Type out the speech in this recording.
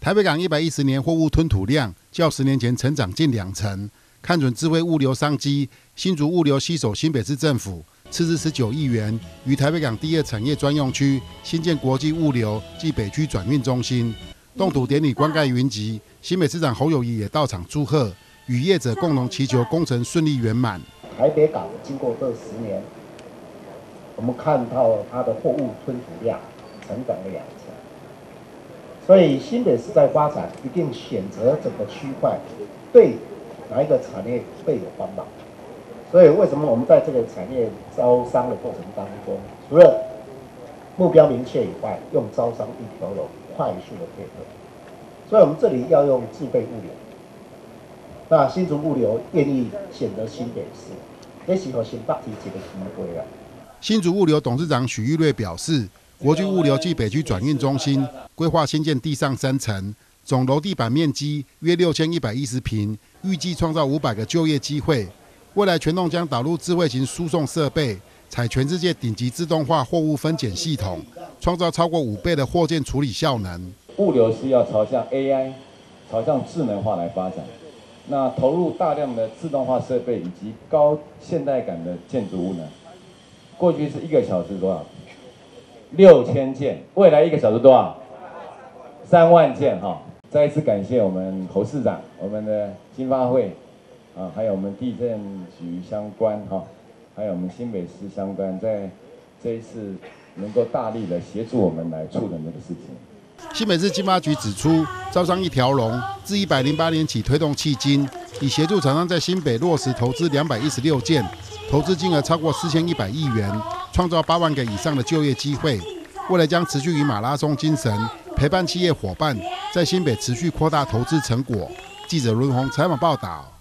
台北港一百一十年货物吞吐量较十年前成长近两成，看准智慧物流商机，新竹物流携手新北市政府，斥资十九亿元，于台北港第二产业专用区新建国际物流暨北区转运中心。动土典礼冠盖云集，新北市长侯友谊也到场祝贺，与业者共同祈求工程顺利圆满。台北港经过这十年，我们看到它的货物吞吐量成长了两成，所以新北市在发展一定选择整个区块，对哪一个产业最有帮忙。所以为什么我们在这个产业招商的过程当中，除了目标明确以外，用招商一条龙快速的配合，所以我们这里要用自备物流。那新竹物流愿意选择新北市，也是和新北市一个机会啊。新竹物流董事长许玉瑞表示，国际物流暨北区转运中心规划新建地上三层，总楼地板面积约六千一百一十平，预计创造五百个就业机会。未来全栋将导入智慧型输送设备，采全世界顶级自动化货物分拣系统，创造超过五倍的货件处理效能。物流是要朝向 AI、朝向智能化来发展。那投入大量的自动化设备以及高现代感的建筑物呢？过去是一个小时多少？六千件，未来一个小时多少？三万件哈！再一次感谢我们侯市长、我们的金发会啊，还有我们地震局相关哈，还有我们新北市相关，在这一次能够大力的协助我们来促成这个事情。新北市金发局指出，招商一条龙自一百零八年起推动迄今，已协助厂商在新北落实投资两百一十六件，投资金额超过四千一百亿元，创造八万个以上的就业机会。为了将持续以马拉松精神陪伴企业伙伴，在新北持续扩大投资成果。记者伦宏采访报道。